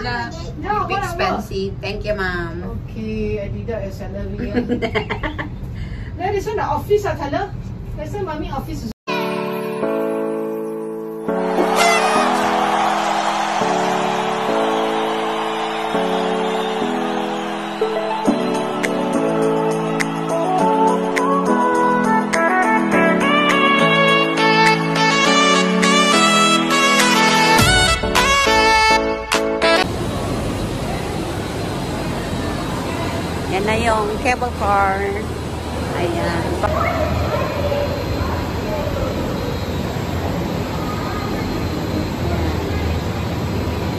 La, No, big what- expensive. Thank you, ma'am. Okay, I deduct your salary. ah. Then this one the office ah color. That's why mommy office cable car. Ayan.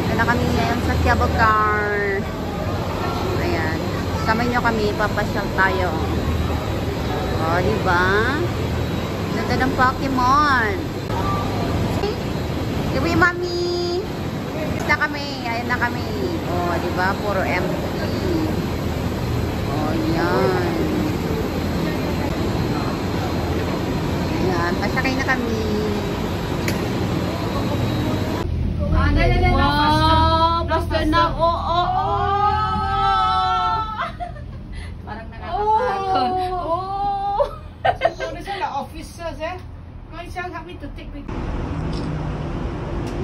Ito na kami ngayon sa cable car. Ayan. Kamay nyo kami, papasyal tayo. O, oh, diba? Ganda ng Pokemon. Iwi, mami! Na kami. Ayan na kami. O, oh, diba? Puro empty. Oh, yan. Ayan, pasakay na kami. Ah, Wow, basta na. Oo, oo, oo. Parang nakakatakot. Oh. So this one the officers eh. Help me to take picture.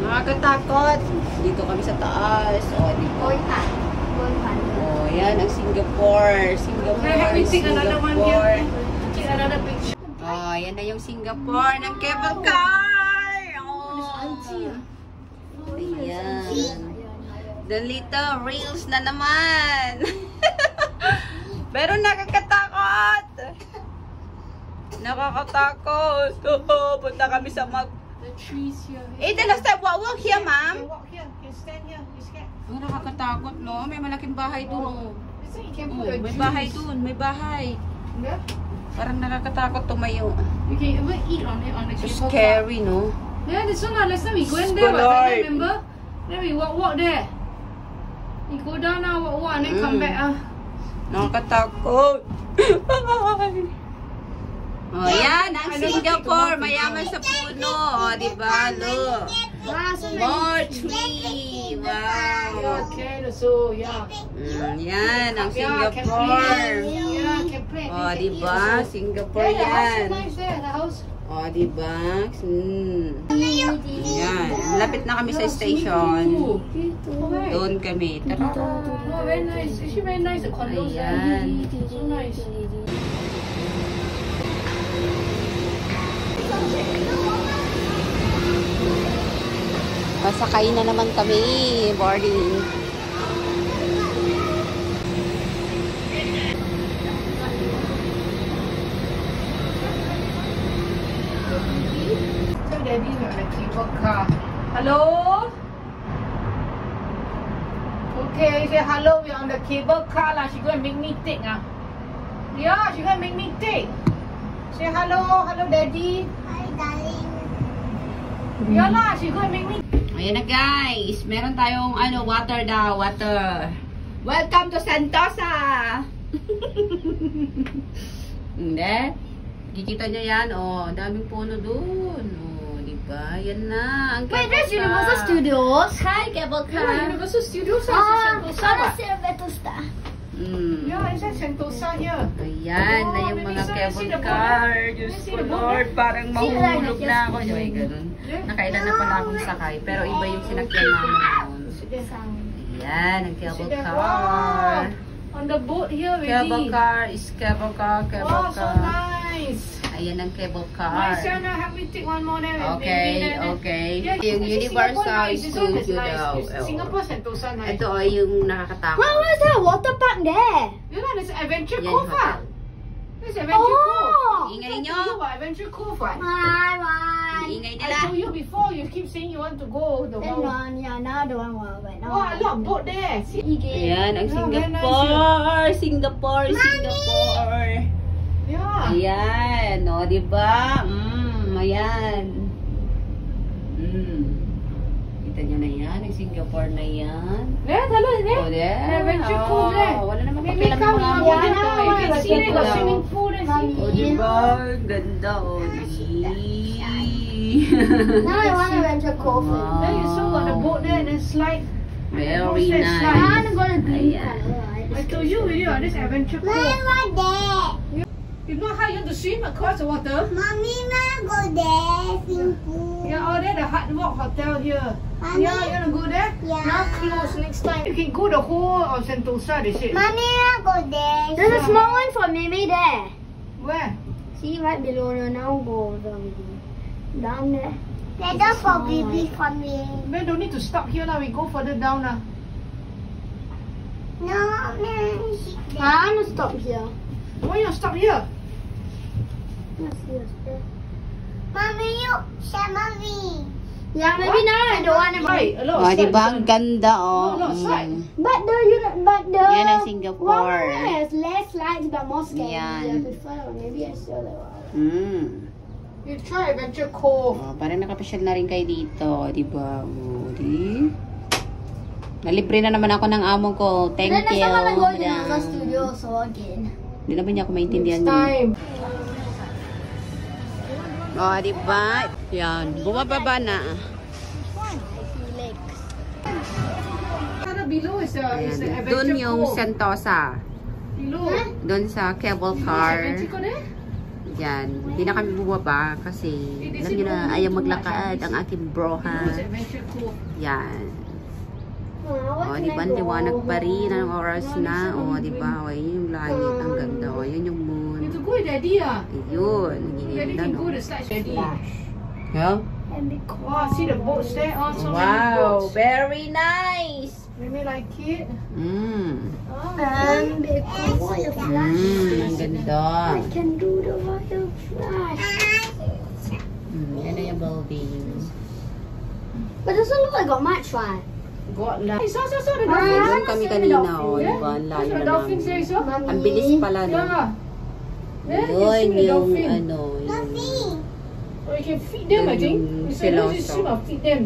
Nakakatakot. Dito kami sa taas. O, di ba? Oh, yan ang Singapore. Singapore. Singapore. Oh, yan na yung Singapore ng cable car. Oh. Ayan. The little reels na naman. Pero nakakatakot. Nakakatakot. Oh, punta kami sa mag... The trees here. Eh, the last time, walk, here, ma'am. walk here. You stand here. Oh, nakakatakot, no? May malaking bahay dun, oh. Oh, may bahay dun, may bahay. Yeah? Parang nakakatakot tumayo. You can even eat on it on the So scary, no? Yeah, this one. Last time we go in It's there, what, alive. remember? Then we walk walk there. We go down now, walk walk, and then come Mm. back. Ah, Nakakatakot. oh, yan, ang I Singapore. Mayaman sa puno. O, di ba? Look. More tree. Wow. okay, so yeah. Mm, yan, ang Singapore. O, di ba? Singapore yan. O, di ba? Mm. Yan. Lapit na kami sa station. Doon kami. Tara. Oh, very nice. Actually, very nice. Ayan. So nice. Pasakay na naman kami. Boarding. So daddy on the cable car. Hello? Okay, say hello, we're on the cable car lah. She gonna make me take ah. Yeah, she gonna make me take. Say hello, hello daddy. Yeah lah, she gonna make me Ayan na guys. Meron tayong ano, water daw. Water. Welcome to Sentosa! Hindi. Kikita nyo yan. Oh, daming puno dun. Oh, di ba? Yan na. Ang Wait, there's. Universal Studios. Hi, cable Yeah, car. Universal Studios ah, Ah, it's Sentosa. what? si Vetusta. Mm. Yeah, it's at Sentosa here. Ayan na yung Oh, mga cable car. Diyos ko? Lord, parang light, na ako. Ay, ganun. Nakailan na pala akong sakay. Pero iba yung sinakyan namin noon. Ayan, ang cable car. On the boat here already. Cable car is cable car, cable Wow, so car. nice. Ayan ang cable car. son, uh, help me take one more there. maybe Okay, there. okay. Yeah, Yung Universal is Studio daw. It's Oh. Singapore Sentosa nice. Ito ay yung nakakatakot. Well, where's that water park there? You know, there's Adventure Cove. ah. There's Adventure Cove. Oh! Ingay I nyo. Adventure Cove. What? Bye, bye. Ingay I nila. told you before. You keep saying you want to go. The Then one. one, yeah, now the one now. Wow, a lot of boat there. See? Ayan, ang Singapore. Singapore, Singapore. Yeah. Ayan, o, di ba? Mm, ayan. Mm. Kita nyo na yan, ang Singapore na yan. There, hello, O, there. there. Adventure Cove there. Oh, Wala pakialam come mga Yeah, dito. eh. I You got Wala. swimming pool. See? O, di ba? Ganda, o. Now I want to rent a cove. Wow. Then you saw got the boat there and then slide. Very nice. slide? I'm gonna green Ayan. color. Right? I told you already, oh, this adventure Mama, cove. what there? You know how you want to swim across the water? Mommy, Mama, go there. Swimming pool. Yeah, oh, there the Hard Rock Hotel here. Mommy. Yeah, you wanna go there? Yeah. Now close next time. You can go the whole of Sentosa, they said. Mommy, Mama, go there. There's a small one for Mimi there. Where? See right below the now go down down there. There's a for baby for me. We don't need to stop here now. We go further down now. No, man. she- I want to stop here. Why you stop here? Let's see what's there. Mommy, you, share mommy. Yeah, maybe now I don't want to. Right, a lot Oh, di ba? Ang ganda, oh. No, no. Mm. But the you know, but the Yan ang one Singapore. has less slides but more scary. Yan. Maybe I still that one. Mm. You try Adventure Cove. Oh, parang nakapasyal na rin kayo dito, di ba? Oh, di? Nalibre na naman ako ng amo ko. Thank then you. next time I'm gonna go to madam. the studio so again. Hindi naman niya ako maintindihan Next yun. Time. Oh, di ba? Yan. Bumababa na. The Ayan. Doon yung. Sentosa. Doon sa cable car. There? Yan. Hindi na kami bumaba kasi alam niyo na ayaw maglakad ang aking bro ha. Below is Adventure Cove. Yan. Oh, O, di ba? Ang liwanag pa rin ang oras na. O, di ba? O, yun yung langit. Ang ganda. O, yun yung You moon. have to go with Daddy ah. Ayun. Ang Daddy ganda, can go the slide Daddy. Yeah? Wow, see the boats there? Oh, so many Wow. boats. Very nice. Maybe like it. Mm. Oh. And. Water flash. Mm. Ang ganda. I can do the water flash. Mm. Yan na yung building. But it doesn't look like got much fun. Got. Hey, so, so, so, the Ah, dolphins. Doon kami kanina. O, di Yeah? ba? Ang layo the na dolphins there, namin. so? Ang bilis pala, no? Yeah. There, you Yun see the yung dolphin. ano, yung... Or you can feed them, I Yun think. yung You say, let's just siloso. swim or feed them.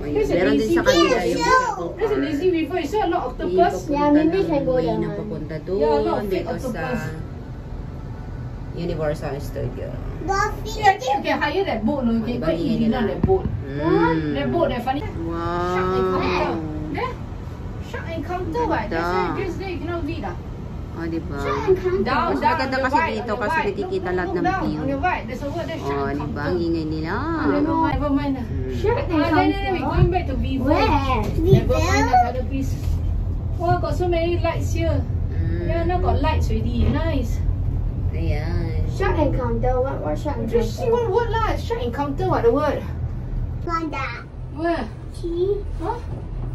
Ayun. There's a Meron din lazy sa kanila river. yung cable There's a car. lazy river. Is there a lot of octopus? Papunta Yeah, maybe ng can go Marina, there. papunta Yeah, a lot doon, of fake dito sa octopus. Universal Studio. Dolphin. Yeah, I think you can hire that boat, no? You can go and eat dinner on that boat. Mm. That boat, that funny. Shark encounter. Wow. There. Shark encounter, what? That's Ganda. why just there you cannot read ah. O, di ba? Down, Mas maganda kasi dito kasi nakikita lahat ng view. On your right, there's a word there, O, shark di ba? Ang encounter. ingay nila. Never mind. Sure, going back to. Where? Never mind that other piece. Wow, got so many lights here. Mm. Yeah, now got lights already. Nice. Ayan. Shark encounter. What? What shark Just see encounter? one word lah. Shark encounter, what the word? Panda. Where? See? Huh?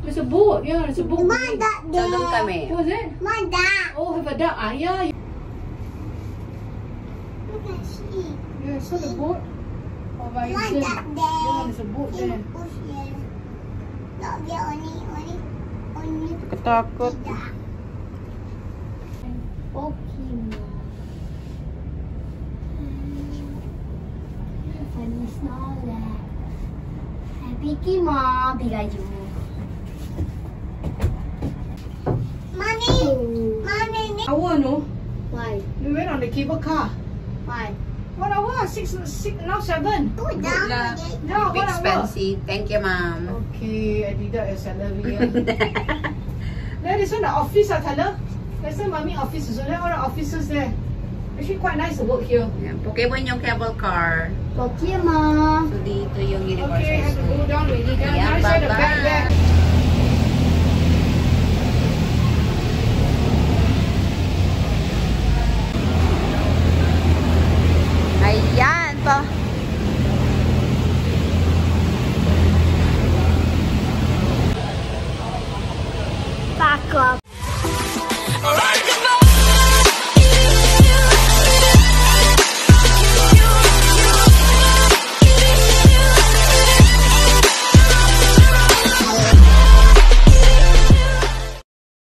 There's a boat. Yeah, there's a boat. Manda So, doon there. kami. What's that? Manda. Oh, have a duck. Ah, yeah. Look at see. Yeah, saw the boat. Oh, by Manda yourself. Yeah, there. there's a boat there. Swimming pool here. Not there only, only, only. Katakot. Panda. Pokemon. Funny Snorlax. Happy Pokemon. Pikachu. On the cable car. Why? One hour, six, six, now seven. Go down Wala. again. No, Big one hour. expensive. Thank you, ma'am. Okay, I deduct your salary. Then this one the office, ah, Tyler. There's some mommy office also. There are all the officers there. Actually quite nice to work here. Ayan. Pokemon yung cable car. Pokemon. So, dito yung Okay, Universal have to go down already. Then Yeah, now inside the back there. bye-bye. subscribe.